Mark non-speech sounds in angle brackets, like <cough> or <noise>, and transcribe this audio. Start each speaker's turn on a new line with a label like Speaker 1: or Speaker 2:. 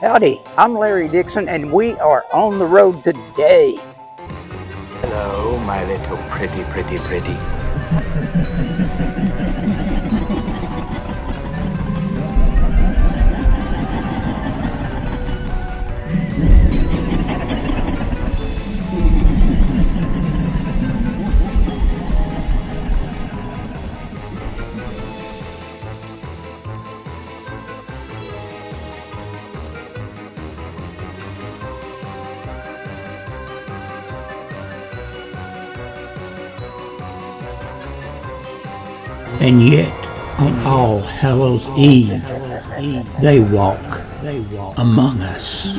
Speaker 1: Howdy, I'm Larry Dixon, and we are on the road today.
Speaker 2: Hello, my little pretty, pretty, pretty. <laughs>
Speaker 3: And yet, on All Hallows Eve, they walk among us.